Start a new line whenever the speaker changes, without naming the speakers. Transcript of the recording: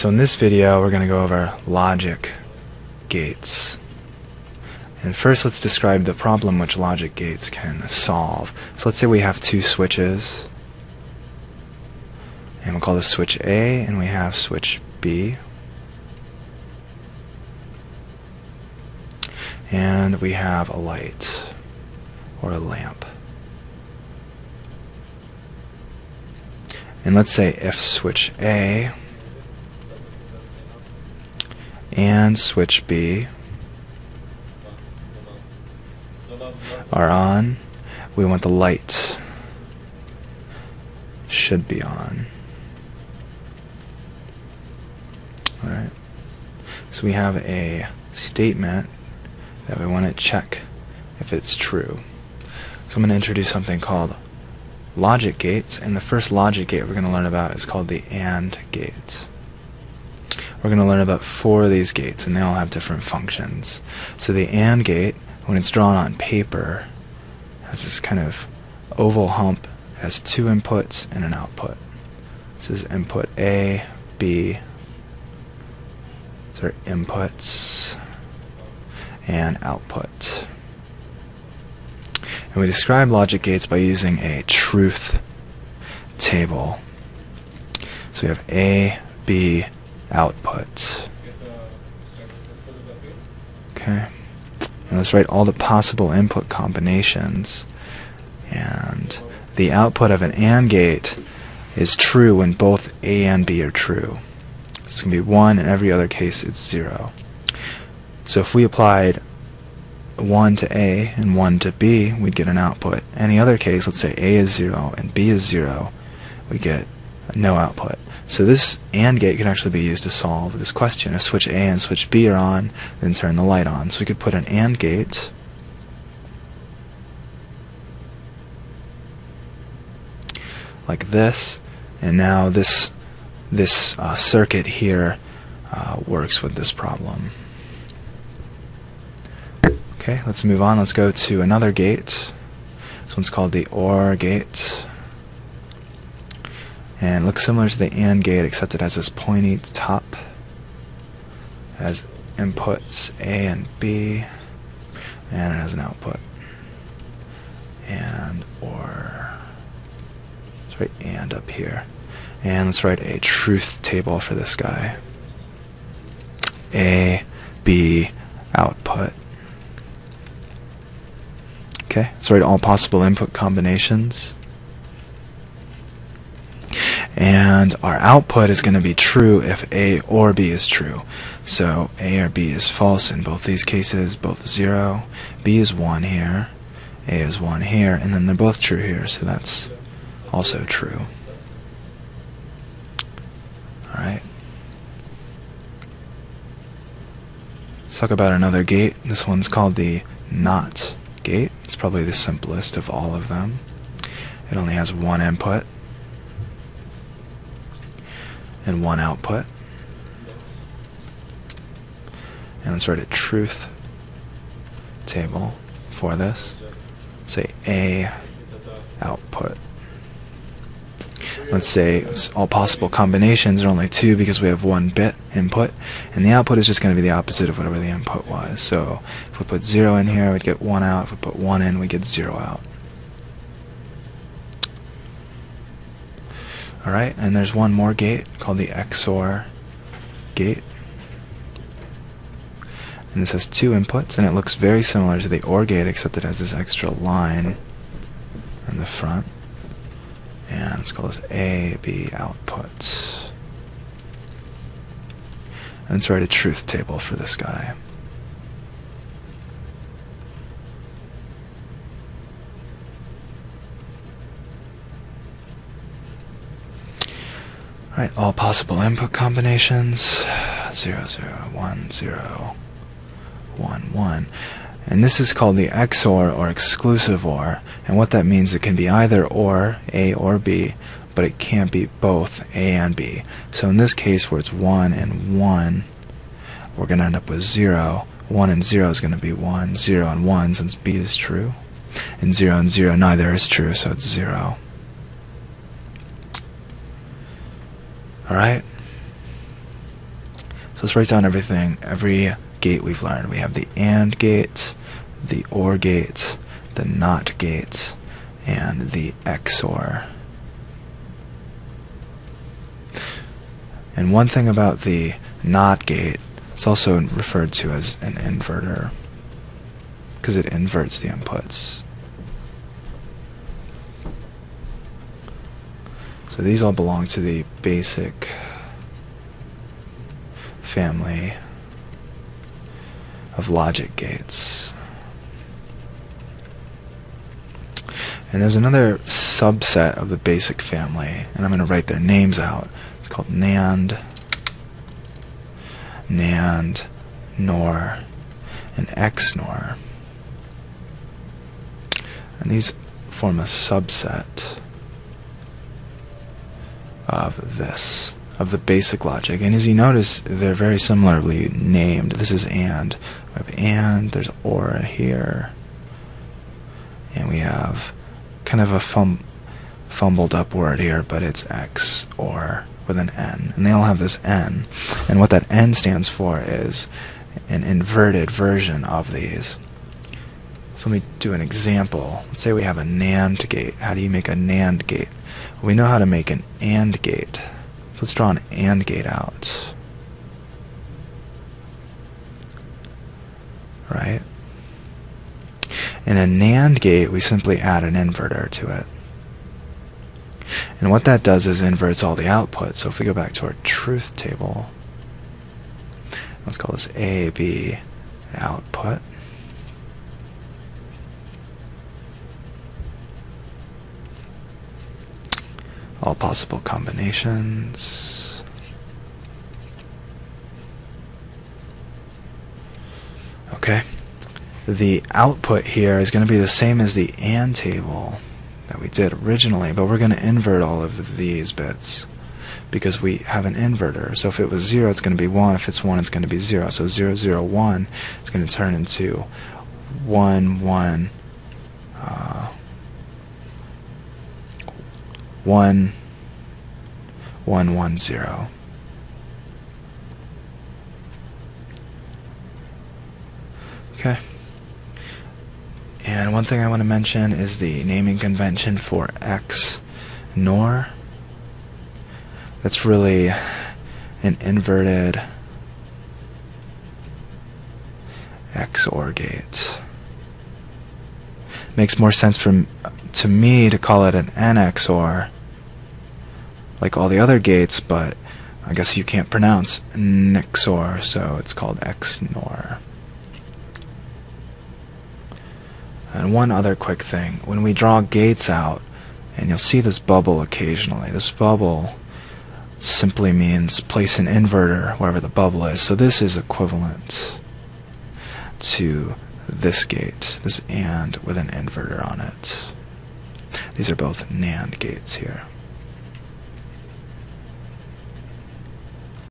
So in this video we're going to go over logic gates. And first let's describe the problem which logic gates can solve. So let's say we have two switches. And we'll call this switch A and we have switch B. And we have a light or a lamp. And let's say if switch A and switch B are on, we want the light should be on. Alright. So we have a statement that we want to check if it's true. So I'm going to introduce something called logic gates, and the first logic gate we're going to learn about is called the AND gate. We're going to learn about four of these gates, and they all have different functions. So the AND gate, when it's drawn on paper, has this kind of oval hump. It has two inputs and an output. This is input A, B, these are inputs and output. And we describe logic gates by using a truth table. So we have A, B, output. Okay. And let's write all the possible input combinations. And the output of an AND gate is true when both A and B are true. It's going to be 1, in every other case it's 0. So if we applied 1 to A and 1 to B, we'd get an output. Any other case, let's say A is 0 and B is 0, we get no output. So this AND gate can actually be used to solve this question. If switch A and switch B are on, then turn the light on. So we could put an AND gate like this, and now this this uh, circuit here uh, works with this problem. Okay, let's move on. Let's go to another gate. This one's called the OR gate. And looks similar to the AND gate, except it has this pointy top. Has inputs A and B, and it has an output. And OR. Let's write AND up here. And let's write a truth table for this guy. A, B, output. Okay, let's write all possible input combinations. And our output is going to be true if A or B is true. So A or B is false in both these cases, both 0. B is 1 here, A is 1 here, and then they're both true here, so that's also true. Alright. Let's talk about another gate. This one's called the NOT gate. It's probably the simplest of all of them. It only has one input and one output. And let's write a truth table for this. Say A output. Let's say it's all possible combinations are only two because we have one bit input, and the output is just going to be the opposite of whatever the input was. So if we put 0 in here, we'd get 1 out. If we put 1 in, we get 0 out. Alright, and there's one more gate called the XOR gate. And this has two inputs, and it looks very similar to the OR gate, except it has this extra line in the front. And let's call this A, B output. And let's write a truth table for this guy. All possible input combinations 0, 0, 1, 0, 1, 1. And this is called the XOR or exclusive OR. And what that means, it can be either or, A or B, but it can't be both A and B. So in this case where it's 1 and 1, we're going to end up with 0. 1 and 0 is going to be 1, 0 and 1 since B is true. And 0 and 0, neither is true, so it's 0. Alright? So let's write down everything, every gate we've learned. We have the AND gate, the OR gate, the NOT gate, and the XOR. And one thing about the NOT gate, it's also referred to as an inverter because it inverts the inputs. So these all belong to the basic family of logic gates. And there's another subset of the basic family, and I'm going to write their names out. It's called NAND, NAND, NOR, and XNOR. And these form a subset of this, of the basic logic. And as you notice, they're very similarly named. This is AND. We have AND, there's OR here. And we have kind of a fum fumbled up word here, but it's X or with an N. And they all have this N. And what that N stands for is an inverted version of these. So let me do an example. Let's say we have a NAND gate. How do you make a NAND gate? we know how to make an AND gate. So let's draw an AND gate out. Right? In a NAND gate, we simply add an inverter to it. And what that does is inverts all the outputs. So if we go back to our truth table, let's call this A, B, output. All possible combinations. Okay. The output here is going to be the same as the AND table that we did originally, but we're going to invert all of these bits because we have an inverter. So if it was 0, it's going to be 1. If it's 1, it's going to be 0. So 0, 0, 1 is going to turn into 1, 1, uh, one one one zero. Okay. And one thing I want to mention is the naming convention for X NOR. That's really an inverted XOR gate. Makes more sense for to me to call it an NXOR, like all the other gates, but I guess you can't pronounce NXOR, so it's called XNOR. And one other quick thing, when we draw gates out, and you'll see this bubble occasionally, this bubble simply means place an inverter wherever the bubble is. So this is equivalent to this gate, this AND with an inverter on it. These are both NAND gates here.